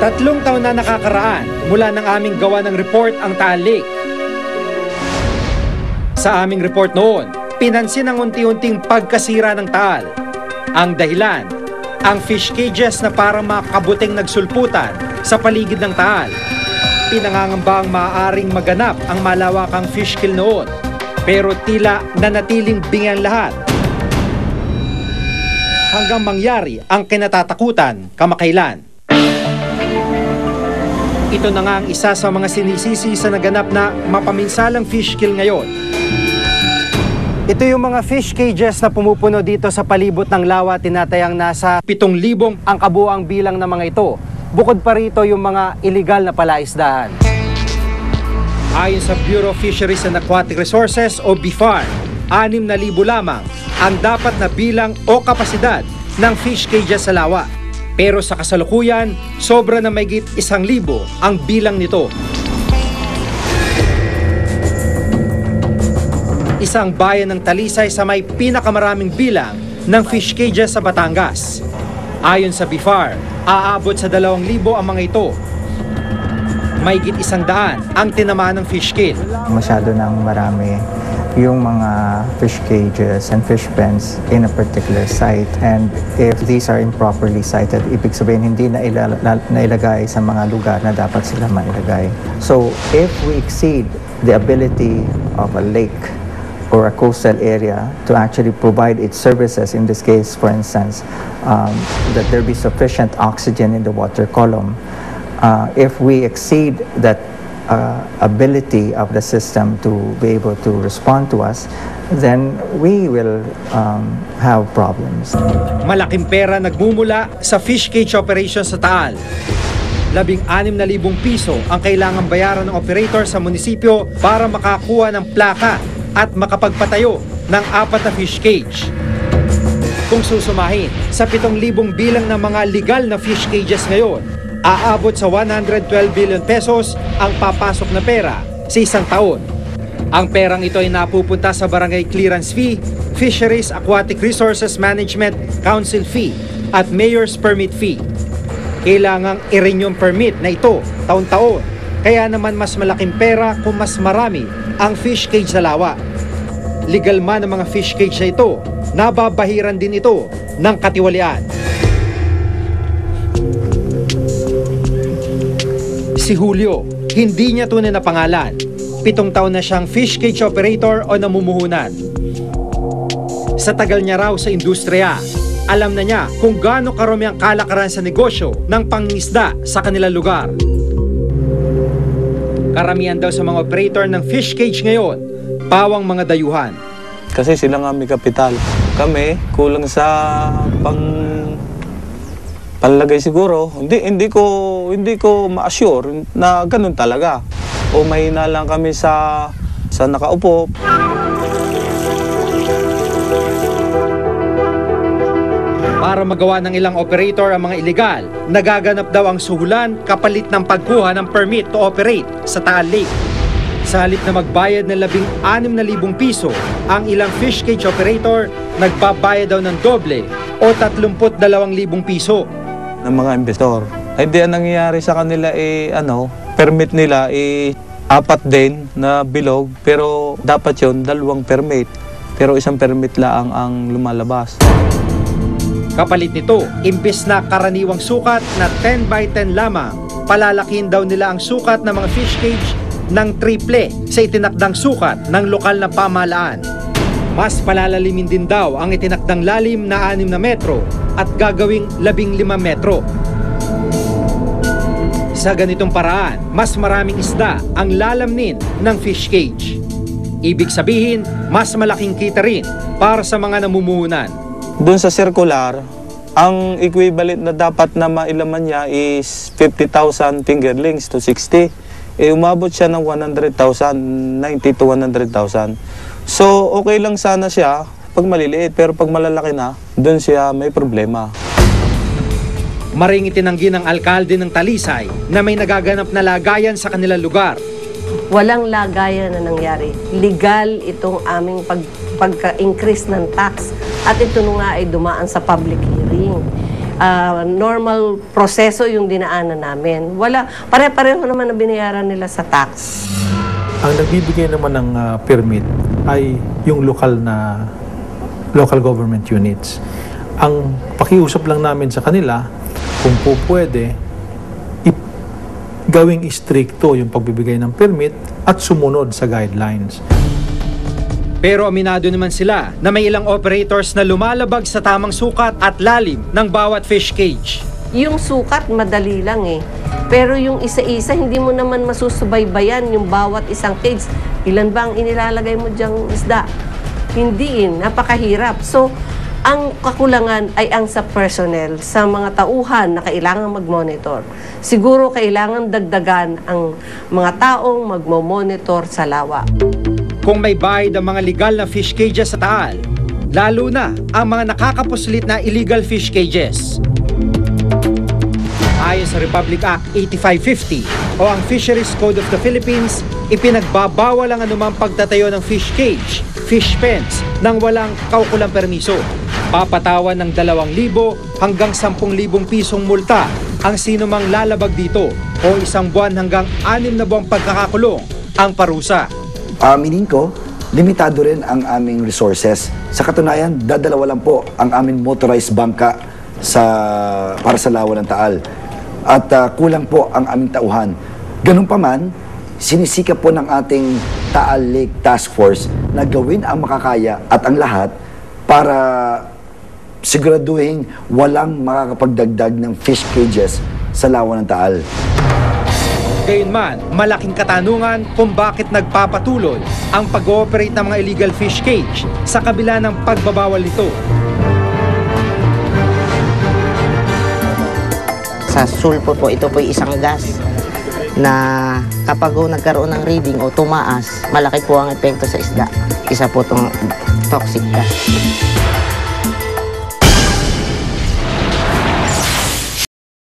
Tatlong taon na nakakaraan mula ng aming gawa ng report ang Taal Lake. Sa aming report noon, pinansin ang unti-unting pagkasira ng Taal. Ang dahilan, ang fish cages na parang makabuting nagsulputan sa paligid ng Taal. Pinangangamba ang maaaring maganap ang malawakang fish kill noon. Pero tila nanatiling bingan lahat hanggang mangyari ang kinatatakutan kamakailan. Ito na nga ang isa sa mga sinisisi sa naganap na mapaminsalang fish kill ngayon. Ito yung mga fish cages na pumupuno dito sa palibot ng lawa tinatayang nasa 7,000 ang kabuang bilang ng mga ito. Bukod pa rito yung mga illegal na palaisdahan. Ayon sa Bureau of Fisheries and Aquatic Resources o BFAR, 6,000 lamang ang dapat na bilang o kapasidad ng fish cages sa lawa. Pero sa kasalukuyan, sobra na mayigit isang libo ang bilang nito. Isang bayan ng Talisay sa may pinakamaraming bilang ng fish cages sa Batangas. Ayon sa BIFAR, aabot sa 2,000 ang mga ito. Mayigit isang daan ang tinamaan ng fish kill. masyado nang marami yung mga fish cages and fish pens in a particular site. And if these are improperly sited, ibig sabihin hindi na ila- nailagay sa mga lugar na dapat sila mailagay. So if we exceed the ability of a lake or a coastal area to actually provide its services, in this case, for instance, um, that there be sufficient oxygen in the water column, uh, if we exceed that uh, ability of the system to be able to respond to us, then we will um, have problems. Malaking pera nagmumula sa fish cage operation sa Taal. Labing anim na libong piso ang kailangan bayaran ng operator sa munisipyo para makakuha ng plaka at makapagpatayo ng apat na fish cage. Kung susumahin, sa 7,000 bilang ng mga legal na fish cages ngayon, aabot sa 112 billion pesos ang papasok na pera sa isang taon. Ang perang ito ay napupunta sa Barangay Clearance Fee, Fisheries Aquatic Resources Management Council Fee at Mayor's Permit Fee. Kailangang i-renew permit na ito taon-taon. Kaya naman mas malaking pera kung mas marami ang fish cage sa lawa. Legal man ang mga fish cage na ito, nababahiran din ito ng katiwalian. Si Julio, hindi niya tunay na pangalan. Pitong taon na siyang fish cage operator o namumuhunan. Sa tagal niya raw sa industriya, alam na niya kung gaano karami ang kalakaran sa negosyo ng pangisda sa kanilang lugar. Karamihan daw sa mga operator ng fish cage ngayon, pawang mga dayuhan. Kasi sila nga may kapital. Kami, kulang sa pang panlagay siguro. Hindi hindi ko hindi ko ma-assure na ganun talaga. O mahina lang kami sa sa nakaupo. Para magawa ng ilang operator ang mga illegal, nagaganap daw ang suhulan kapalit ng pagkuha ng permit to operate sa Taal Lake. Sa halip na magbayad ng labing anim na libong piso, ang ilang fish cage operator nagbabayad daw ng doble o 32,000 piso. Ng mga investor. Ay di ang nangyayari sa kanila eh ano, permit nila eh apat din na bilog pero dapat yon dalawang permit. Pero isang permit lang ang lumalabas. Kapalit nito, imbes na karaniwang sukat na 10 by 10 lamang, palalakin daw nila ang sukat ng mga fish cage ng triple sa itinakdang sukat ng lokal na pamahalaan. Mas palalalimin din daw ang itinakdang lalim na 6 na metro at gagawing 15 metro. Sa ganitong paraan, mas maraming isda ang lalamnin ng fish cage. Ibig sabihin, mas malaking kita rin para sa mga namumuhunan. Doon sa circular, ang equivalent na dapat na mailaman niya is 50,000 fingerlings to 60. Eh, umabot siya ng 100,000, 90 to 100,000. So, okay lang sana siya pag maliliit, pero pag malalaki na, doon siya may problema. Maring itinanggi ng alkalde ng Talisay na may nagaganap na lagayan sa kanilang lugar. Walang lagayan na nangyari. Legal itong aming pag, pagka-increase ng tax. At ito nga ay dumaan sa public hearing. ah, normal proseso yung dinaanan namin. Wala, pare-pareho naman na binayaran nila sa tax. Ang nagbibigay naman ng ah, permit ay yung lokal na local government units. Ang pakiusap lang namin sa kanila, kung po pwede, gawing istrikto yung pagbibigay ng permit at sumunod sa guidelines. Pero aminado naman sila na may ilang operators na lumalabag sa tamang sukat at lalim ng bawat fish cage. Yung sukat, madali lang eh. Pero yung isa-isa, hindi mo naman masusubaybayan yung bawat isang cage. Ilan ba ang inilalagay mo diyang isda? Hindi napakahirap. So, ang kakulangan ay ang sa personnel, sa mga tauhan na kailangan mag-monitor. Siguro kailangan dagdagan ang mga taong magmo-monitor sa lawa. Kung may bayad ang mga legal na fish cages sa Taal, lalo na ang mga nakakapuslit na illegal fish cages. Ayon sa Republic Act 8550 o ang Fisheries Code of the Philippines, ipinagbabawal ang anumang pagtatayo ng fish cage, fish pens, nang walang kaukulang permiso. Papatawan ng 2,000 hanggang 10,000 pisong multa ang sinumang lalabag dito o isang buwan hanggang anim na buwang pagkakakulong ang parusa. Aminin ko, limitado rin ang aming resources. Sa katunayan, dadalawa lang po ang aming motorized bangka sa, para sa lawa ng Taal. At ah, kulang po ang aming tauhan. Ganun pa man, sinisikap po ng ating Taal Lake Task Force na gawin ang makakaya at ang lahat para siguraduhin walang makakapagdagdag ng fish cages sa lawa ng Taal. Gayunman, malaking katanungan kung bakit nagpapatuloy ang pag-ooperate ng mga illegal fish cage sa kabila ng pagbabawal nito. Sa sulfur po, ito po isang gas na kapag ho nagkaroon ng reading o tumaas, malaki po ang epekto sa isda. Isa po itong toxic gas.